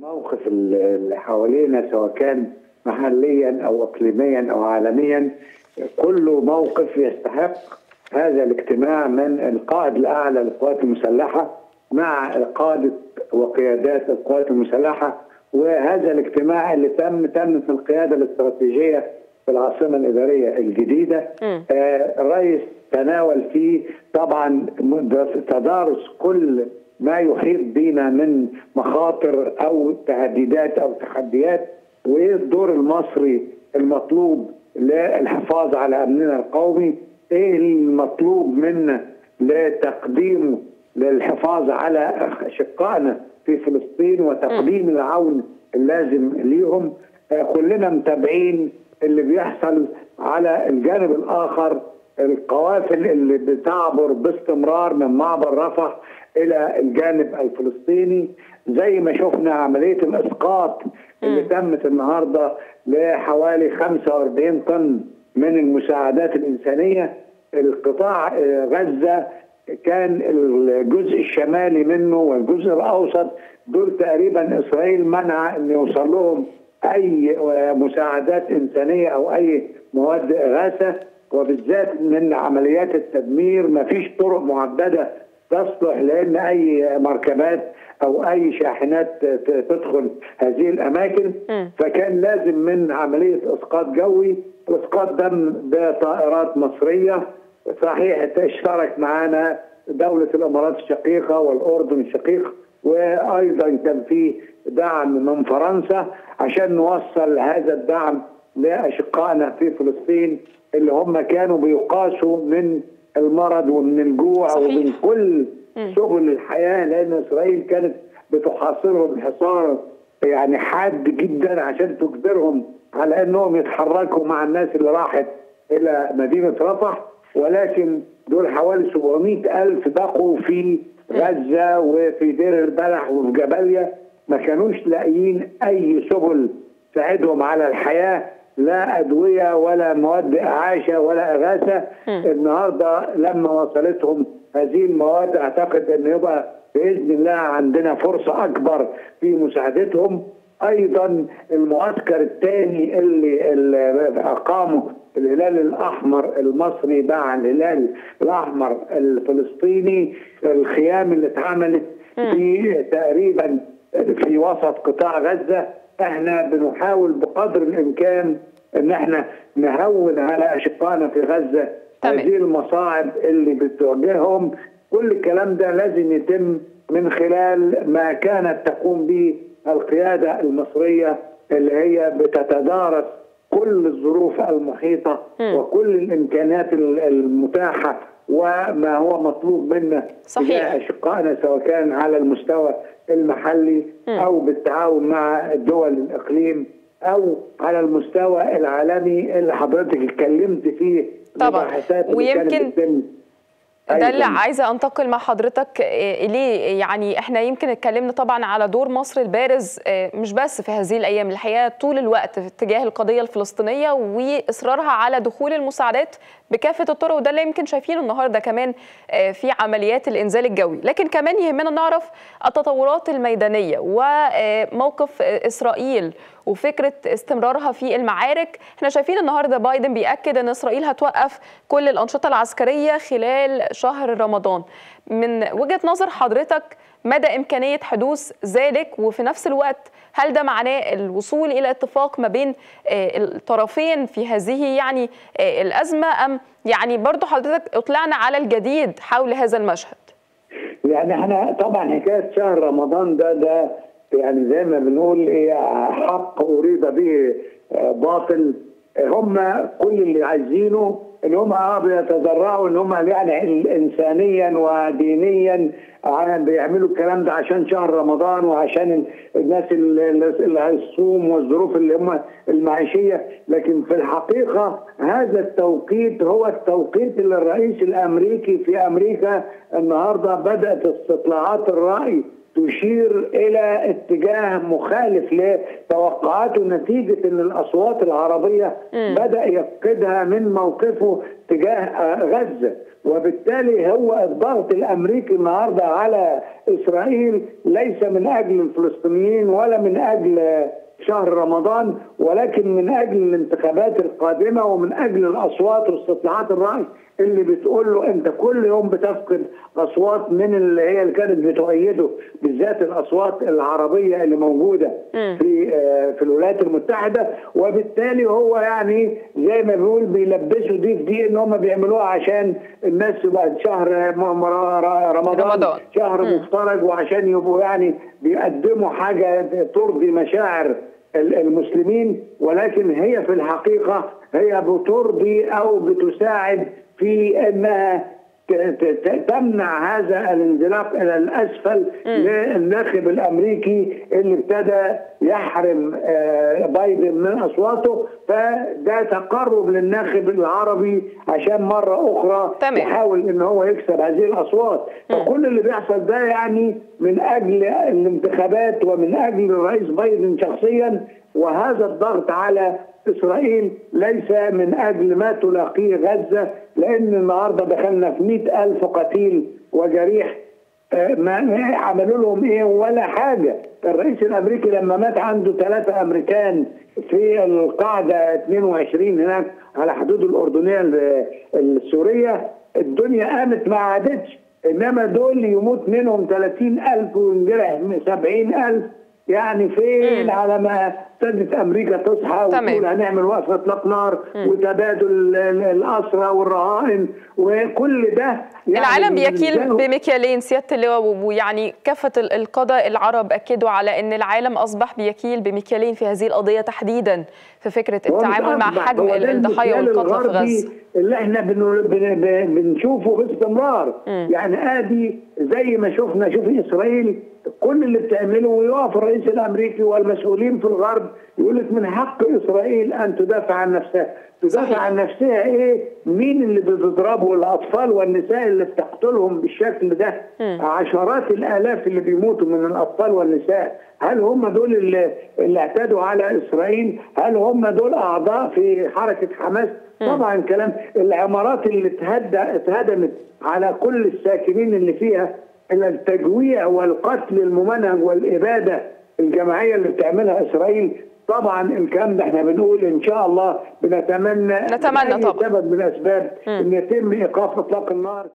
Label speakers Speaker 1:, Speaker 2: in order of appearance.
Speaker 1: موقف اللي حوالينا سواء كان محليا أو اقليميا أو عالميا كله موقف يستحق هذا الاجتماع من القائد الأعلى للقوات المسلحة مع قاده وقيادات القوات المسلحة وهذا الاجتماع اللي تم تم في القيادة الاستراتيجية في العاصمة الإدارية الجديدة. آه الرئيس تناول فيه طبعا تدارس كل ما يحيط بنا من مخاطر أو تهديدات أو تحديات وإيه الدور المصري المطلوب للحفاظ على أمننا القومي؟ إيه المطلوب منا لتقديمه للحفاظ على أشقائنا في فلسطين وتقديم العون اللازم ليهم؟ كلنا متابعين اللي بيحصل على الجانب الآخر القوافل اللي بتعبر باستمرار من معبر رفح إلى الجانب الفلسطيني زي ما شفنا عملية الإسقاط اللي تمت النهارده لحوالي 45 طن من المساعدات الإنسانية. القطاع غزة كان الجزء الشمالي منه والجزء الأوسط دول تقريبا إسرائيل منع إن يوصل لهم أي مساعدات إنسانية أو أي مواد اغاثه وبالذات من عمليات التدمير ما فيش طرق معددة تصلح لأن أي مركبات أو أي شاحنات تدخل هذه الأماكن. فكان لازم من عملية إسقاط جوي إسقاط دم بطائرات مصرية. صحيح اشترك معنا دولة الإمارات الشقيقة والأردن الشقيق وأيضا كان في دعم من فرنسا عشان نوصل هذا الدعم لأشقائنا في فلسطين. اللي هم كانوا بيقاسوا من المرض ومن الجوع صحيح. ومن كل سبل الحياة لأن إسرائيل كانت بتحاصرهم حصار يعني حاد جدا عشان تجبرهم على إنهم يتحركوا مع الناس اللي راحت إلى مدينة رفح. ولكن دول حوالي 700 ألف بقوا في غزة وفي دير البلح وفي جباليا ما كانوش لاقيين أي سبل تساعدهم على الحياة. لا أدوية ولا مواد اعاشه ولا أغاثة. النهارده لما وصلتهم هذه المواد أعتقد إن يبقى بإذن الله عندنا فرصة أكبر في مساعدتهم. أيضا المعسكر الثاني اللي, اللي أقامه الهلال الأحمر المصري مع الهلال الأحمر الفلسطيني. الخيام اللي اتعملت في تقريبا في وسط قطاع غزة. إحنا بنحاول بقدر الامكان ان إحنا نهون على اشقائنا في
Speaker 2: غزة.
Speaker 1: هذه المصاعب اللي بتواجههم كل الكلام ده لازم يتم من خلال ما كانت تقوم به القيادة المصرية اللي هي بتتدارس كل الظروف المحيطة
Speaker 2: مم.
Speaker 1: وكل الامكانيات المتاحة وما هو مطلوب منا
Speaker 2: صحيح.
Speaker 1: تجاه أشقائنا سواء كان على المستوى المحلي
Speaker 2: مم.
Speaker 1: أو بالتعاون مع دول الإقليم أو على المستوى العالمي اللي حضرتك اتكلمت فيه
Speaker 2: طبعا. ويمكن. ده
Speaker 1: أيوة.
Speaker 2: اللي عايزة أنتقل مع حضرتك آه، اليه يعني إحنا يمكن اتكلمنا طبعا على دور مصر البارز آه، مش بس في هذه الأيام الحقيقة طول الوقت في اتجاه القضية الفلسطينية وإصرارها على دخول المساعدات بكافة الطرق وده اللي يمكن شايفينه النهارده كمان آه، في عمليات الإنزال الجوي لكن كمان يهمنا نعرف التطورات الميدانية وموقف إسرائيل وفكرة استمرارها في المعارك. إحنا شايفين النهارده بايدن بيأكد إن إسرائيل هتوقف كل الأنشطة العسكرية خلال شهر رمضان. من وجهة نظر حضرتك مدى إمكانية حدوث ذلك؟ وفي نفس الوقت هل ده معناه الوصول إلى اتفاق ما بين آه، الطرفين في هذه يعني آه، الأزمة؟ أم يعني برضو حضرتك اطلعنا على الجديد حول هذا المشهد؟
Speaker 1: يعني إحنا طبعا حكاية شهر رمضان ده ده يعني زي ما بنقول إيه حق أريد به آه، باطل. هم كل اللي عايزينه إن هم آه بيتذرعوا إن هم يعني انسانيا ودينيا آه، بيعملوا الكلام ده عشان شهر رمضان وعشان الناس اللي هيصوم والظروف اللي هم المعيشية. لكن في الحقيقة هذا التوقيت هو التوقيت اللي الرئيس الأمريكي في أمريكا النهارده بدأت استطلاعات الرأي تشير إلى اتجاه مخالف لتوقعاته نتيجه إن الأصوات العربية م. بدأ يفقدها من موقفه تجاه غزة وبالتالي هو الضغط الأمريكي النهارده على إسرائيل ليس من أجل الفلسطينيين ولا من أجل شهر رمضان ولكن من أجل الانتخابات القادمة ومن أجل الأصوات واستطلاعات الرأي اللي بتقول له أنت كل يوم بتفقد أصوات من اللي هي اللي كانت بتؤيده بالذات الأصوات العربية اللي موجودة في في الولايات المتحدة. وبالتالي هو يعني زي ما بيقول بيلبسوا دي في دي إن هم بيعملوها عشان الناس تبقى شهر رمضان, رمضان. شهر مفترج وعشان يبقوا يعني بيقدموا حاجة ترضي مشاعر المسلمين ولكن هي في الحقيقة هي بترضي أو بتساعد في انها تمنع هذا الانزلاق إلى الأسفل للناخب الأمريكي اللي ابتدى يحرم بايدن من أصواته فده تقرب للناخب العربي عشان مرة أخرى
Speaker 2: تمام.
Speaker 1: يحاول إن هو يكسب هذه الأصوات. فكل اللي بيحصل ده يعني من أجل الانتخابات ومن أجل الرئيس بايدن شخصيا وهذا الضغط على إسرائيل ليس من أجل ما تلاقيه غزة لأن النهاردة دخلنا في مئة ألف قتيل وجريح ما عملوا لهم إيه؟ ولا حاجة. الرئيس الأمريكي لما مات عنده ثلاثة أمريكان في القاعدة 22 هناك على حدود الأردنية السورية الدنيا قامت ما عادتش. إنما دول يموت منهم 30000 وينجرح 70000 يعني فين مم. على ما ابتدت أمريكا تصحى وتقول هنعمل وقفه اطلاق نار. وتبادل الاسرى والرهائن وكل ده
Speaker 2: يعني العالم بيكيل بمكيالين سياده اللواء ويعني كافة القاده العرب أكدوا على إن العالم أصبح بيكيل بمكيالين في هذه القضية تحديدا في فكرة التعامل مع حجم الضحايا والقتلى في غزة
Speaker 1: اللي إحنا بن بن بنشوفه باستمرار. يعني آدي زي ما شفنا شوف إسرائيل كل اللي بتعمله ويقف الرئيس الأمريكي والمسؤولين في الغرب يقول لك من حق إسرائيل أن تدافع عن نفسها، تدافع صحيح. عن نفسها إيه؟ مين اللي بتضربه الأطفال والنساء اللي بتقتلهم بالشكل ده؟ م. عشرات الآلاف اللي بيموتوا من الأطفال والنساء، هل هم دول اللي, اللي اعتدوا على إسرائيل؟ هل هم دول أعضاء في حركة حماس؟ م. طبعا كلام العمارات اللي اتهدمت على كل الساكنين اللي فيها إلى التجويع والقتل الممنهج والإبادة الجماعية اللي بتعملها إسرائيل. طبعا الكلام ده إحنا بنقول إن شاء الله بنتمنى
Speaker 2: نتمنى طبعا.
Speaker 1: سبب من الأسباب إن يتم إيقاف إطلاق النار.